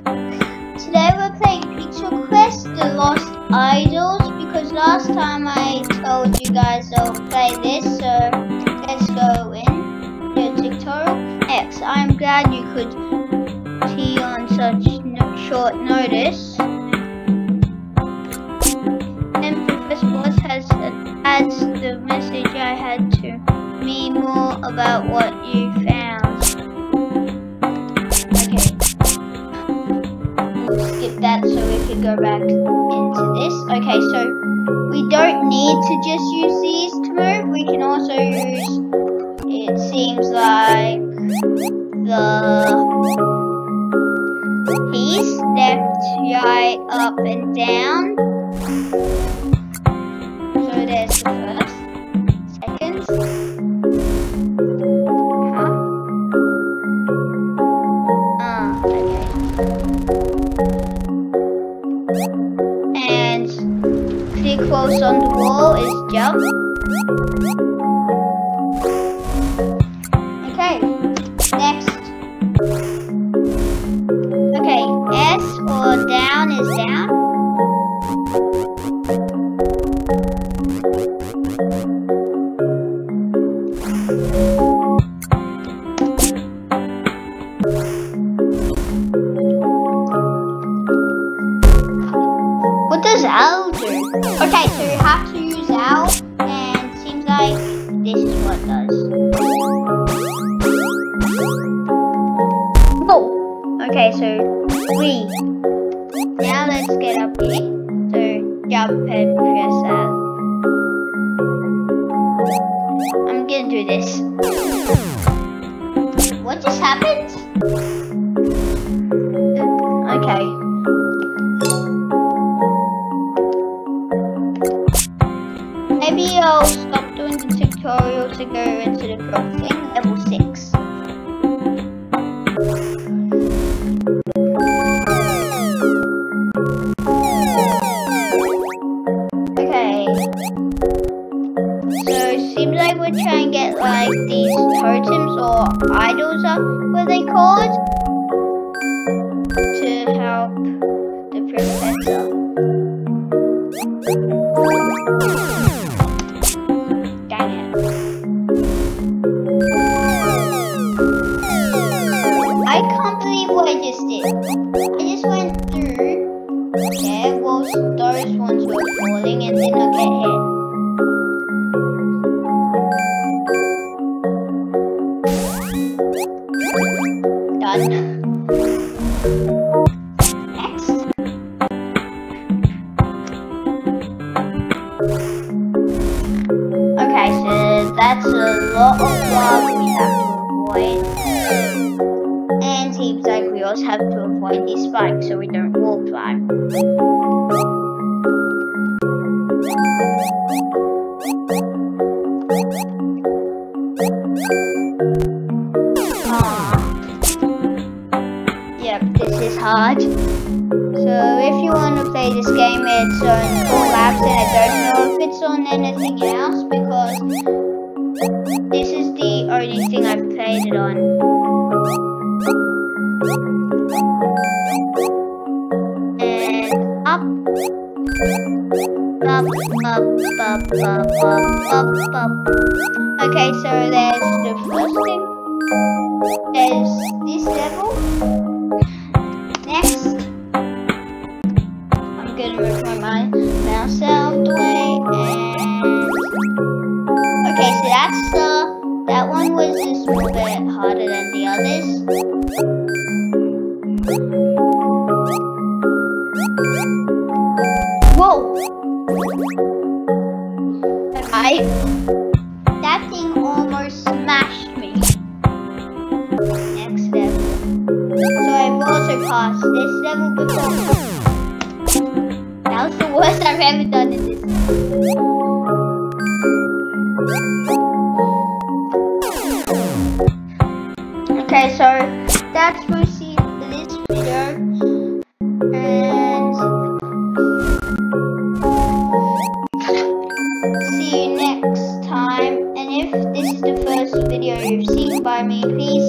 today we're playing Pixel Quest The Lost Idols because last time I told you guys I'll play this, so let's go in the tutorial. X, I'm glad you could see on such no short notice. Then Professor Boss has adds the message I had to me more about what you found. Go back into this. Okay, so we don't need to just use these to move. We can also use, it seems like, the piece left, right, up, and down. So there's on the wall is jump. Okay, next. Okay, S or down is down. Okay, so you have to use L, and seems like this is what does. Oh! Okay, so we. Now let's get up here. So jump and press L. I'm gonna do this. What just happened? I'll stop doing the tutorial to go into the pro thing, level 6. Okay. So it seems like we're trying to get like these totems or idols are what they called to help the professor. And then get hit. Done. Next. Okay, so that's a lot of blocks we have to avoid. And like we also have to avoid these spikes so we don't wall climb. Is hard. So if you want to play this game, it's on Coolmath and I don't know if it's on anything else because this is the only thing I've played it on. And up. Up, up, up, up, up, up, up. Okay, so there's the first thing. There's this level. Whoa! I that thing almost smashed me. Next level. So I've also passed this level before. That was the worst I've ever done in this. Okay, so that's see you next time. And if this is the first video you've seen by me, please